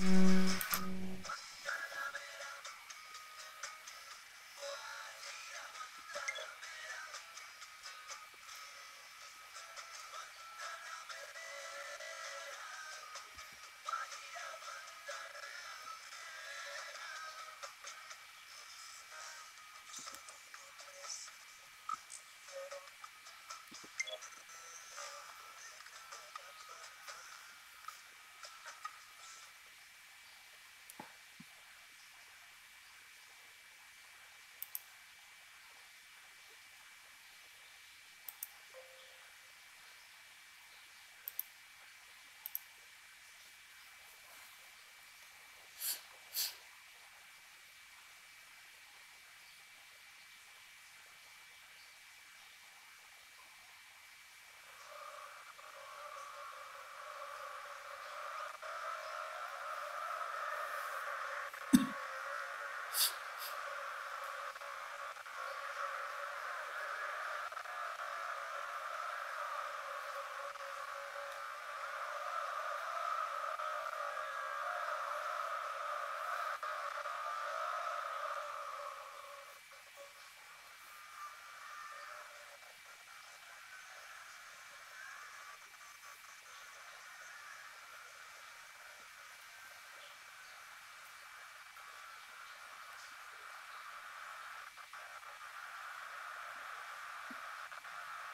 うん。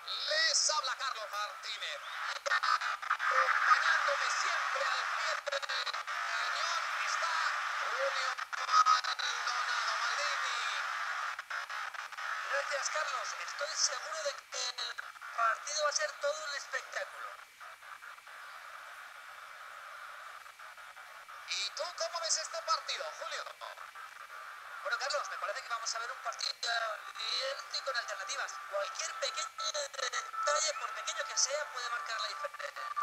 Les habla Carlos Martínez. Acompañándome siempre al pie del cañón está Julio Maldonado Maldini. Gracias, Carlos. Estoy seguro de que el partido va a ser todo un espectáculo. ¿Y tú cómo ves este partido, Julio? Bueno, Carlos, me parece que vamos a ver un partido abierto y con alternativas. Cualquier pequeño detalle, por pequeño que sea, puede marcar la diferencia.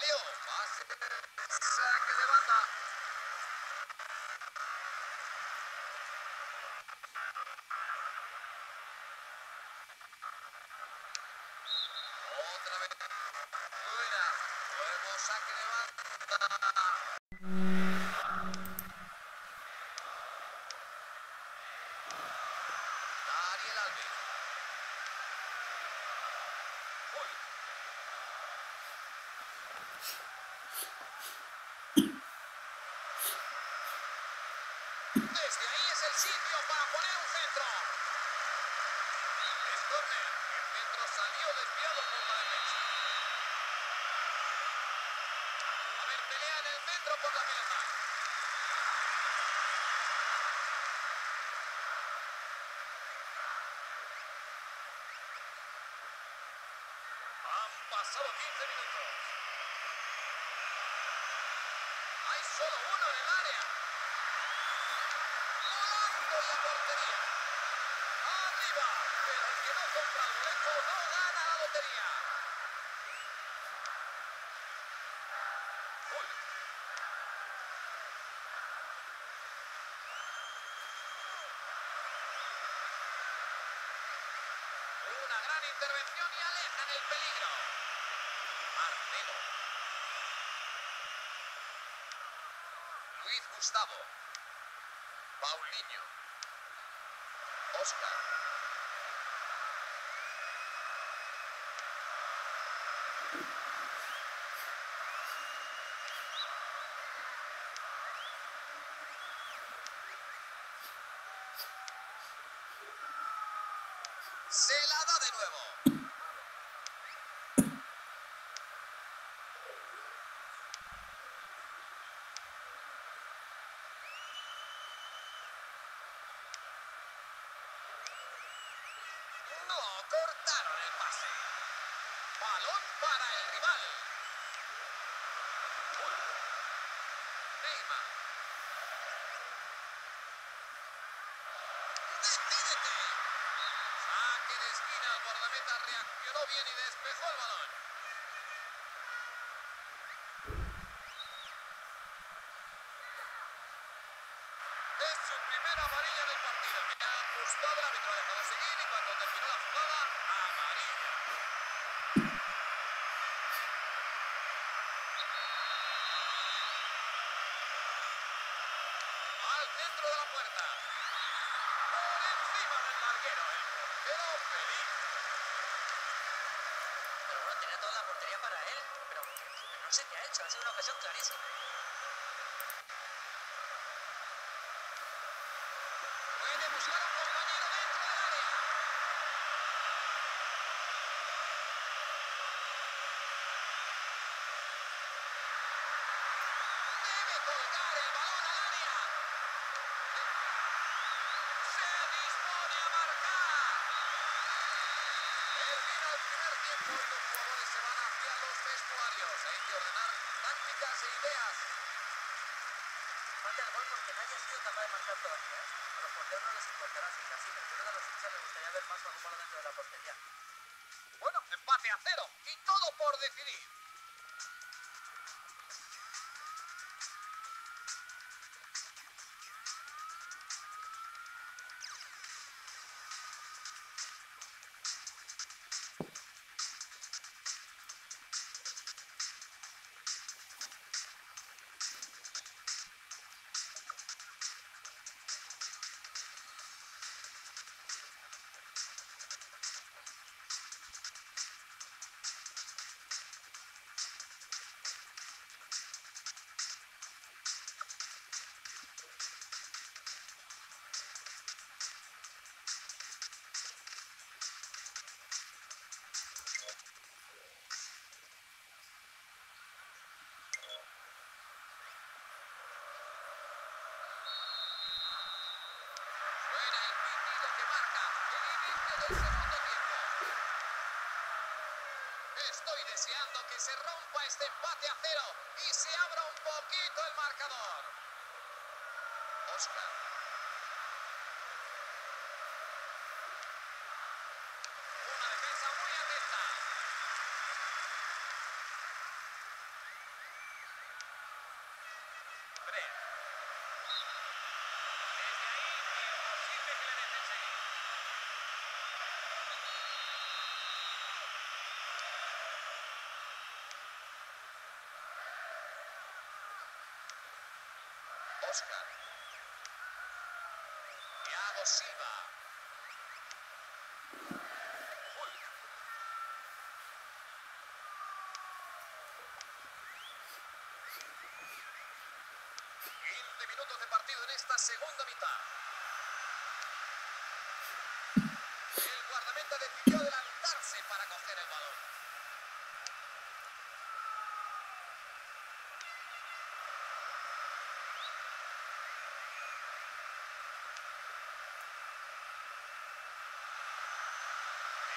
Salió, sitio para poner un centro. No gana la lotería. Una gran intervención y alejan el peligro. Martelo. Luis Gustavo. Paulinho. Oscar. Celada de nuevo. rebote. Saque de esquina, el guardameta reaccionó bien y despejó el balón. Es su primera amarilla del partido. Me ha gustado el árbitro, ha dejado seguir. Dotted. Puede buscar y todo por definir. se rompa este empate a cero y se abra un poquito el marcador. Oscar. Una defensa muy atenta. Oscar. Thiago Silva. Hulk. 15 minutos de partido en esta segunda mitad. El guardameta decidió adelantarse para coger el balón.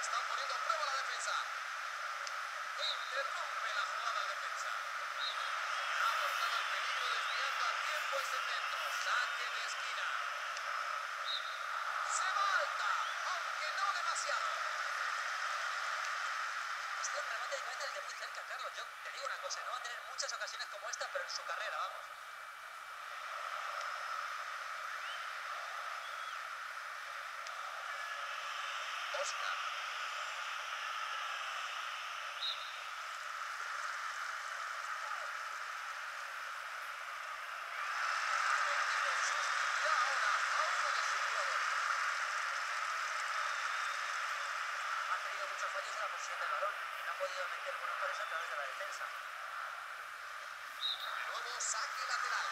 Están poniendo a prueba la defensa. Interrumpe la jugada el defensa. Ha abortado el peligro desviando a tiempo ese centro. Saque de esquina. Se va alta, aunque no demasiado. Desde muy cerca, Carlos. Yo te digo una cosa, no va a tener muchas ocasiones como esta, pero en su carrera, vamos. Oscar. Saque lateral.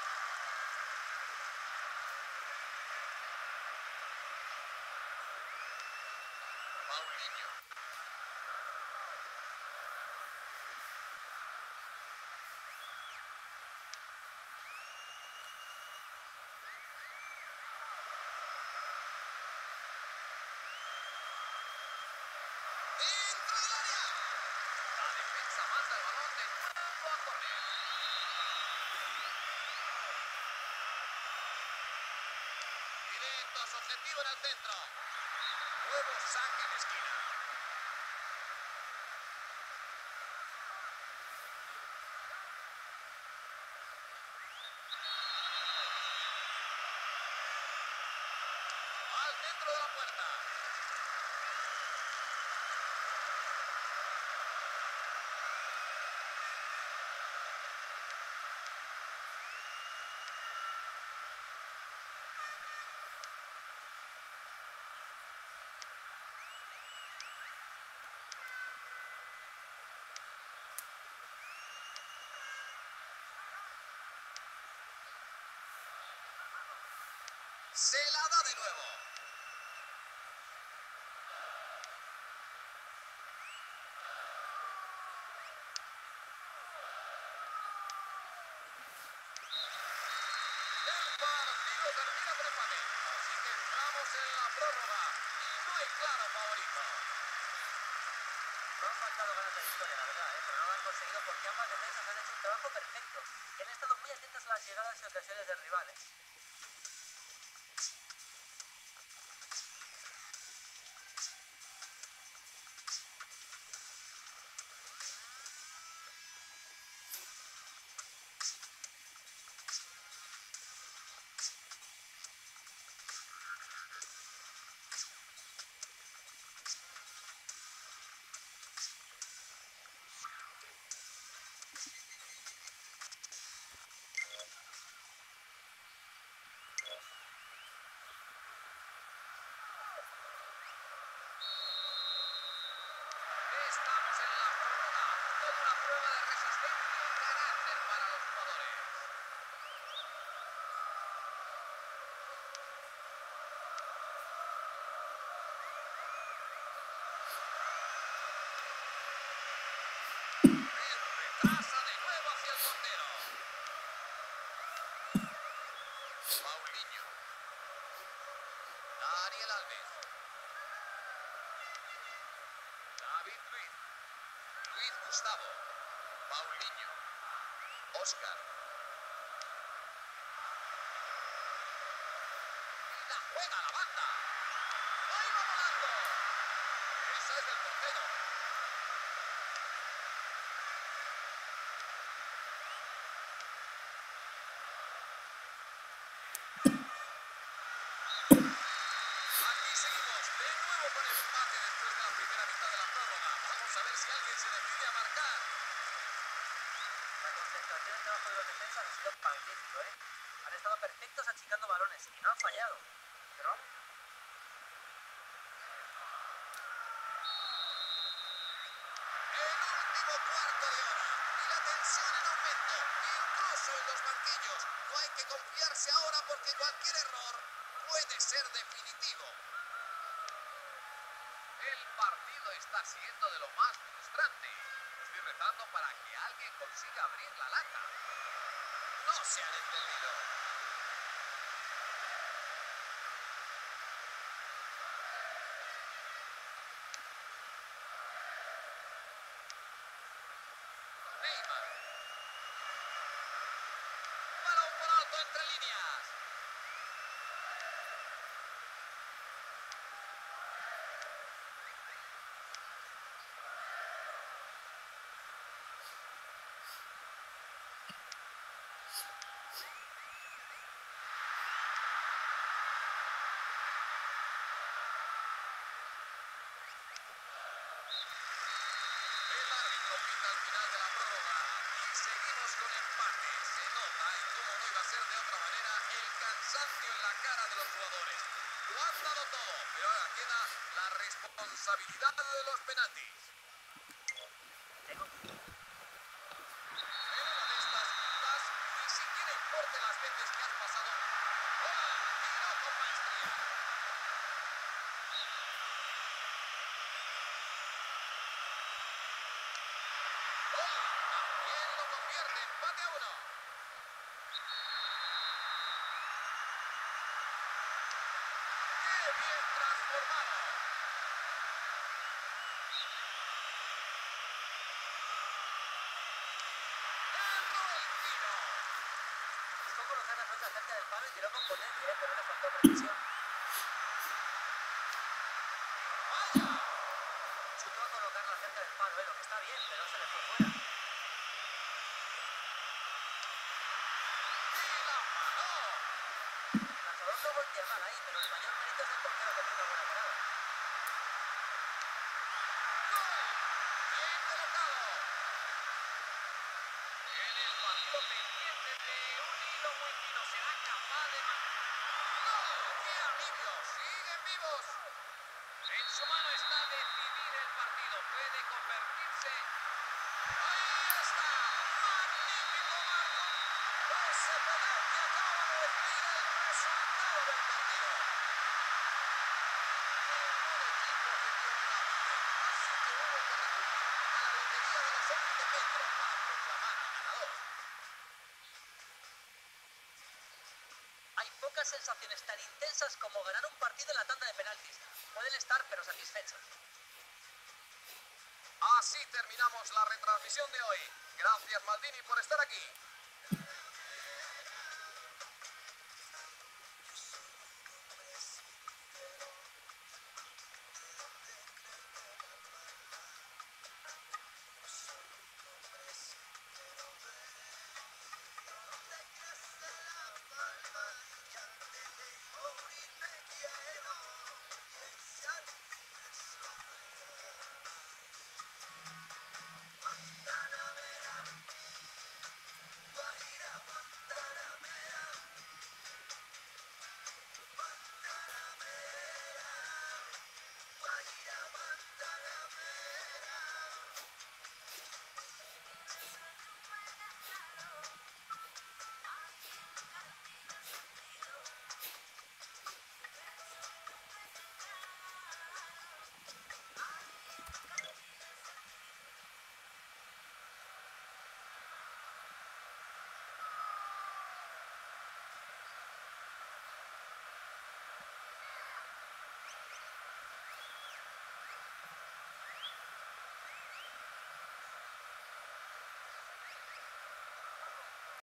Paulinho. Objetivo en el centro. Nuevo saque de esquina. Se la da de nuevo. El partido termina empate. Así que entramos en la prórroga. Y no hay claro favorito. No han faltado ganas de victoria, la verdad, ¿eh? pero no lo han conseguido porque ambas defensas han hecho un trabajo perfecto. Y han estado muy atentas a las llegadas y ocasiones del rival. Gustavo. Paulinho. Oscar. La juega la banda. ¡Ahí va volando! Esa es del portero. Aquí seguimos, de nuevo con el empate después de la primera mitad de la prórroga. Vamos a ver si alguien se decide a marcar. La concentración y el trabajo de los defensas ha sido magnífico. ¿eh? Han estado perfectos. Balones y no han fallado. Pero. El último cuarto de hora y la tensión en aumento, incluso en los banquillos. No hay que confiarse ahora porque cualquier error puede ser definitivo. El partido está siendo de lo más frustrante. Estoy rezando para que alguien consiga abrir la lata. No se han entendido. Neymar. Balón por alto entre líneas. El árbitro pita al final de la prórroga y seguimos con empate. Se nota, y como no iba a ser de otra manera, el cansancio en la cara de los jugadores. Lo han dado todo, pero ahora queda la responsabilidad de los penaltis. Tengo. En una de estas quizás ni siquiera importe las veces que has pasado. ¡Gol! Tiro con maestría. ¡Gol! También lo convierte. Empate a uno. ¡Qué bien transformado! ¡Erró el tiro! La pelota cerca del palo y tiró con ¿eh? pero le faltó precisión. ¡Vaya! Chutó a colocarla cerca del palo, ¿eh? lo que está bien, pero se le fue fuera. ¡Y la paró! Lanzador no voltea mal ahí, pero el mayor mérito es del portero que tiene una buena parada. ¡Gol! ¡Bien colocado! En el partido pendiente de un hilo muy fino será capaz de man- ¡Gol! ¡Qué alivio! ¡Siguen vivos! En su mano está decidir el partido. Puede convertirse. ¡Ahí está! ¡Magnífico Marco! Ese penalti acaba de definir el resultado del partido. Ningún equipo defendió plenamente, así que hubo que recurrir a la lotería de los hombres de Petro para proclamar al ganador. Hay pocas sensaciones tan intensas como ganar un partido en la tanda de penaltis. Pueden estar, pero satisfechos. La retransmisión de hoy. Gracias Maldini por estar aquí.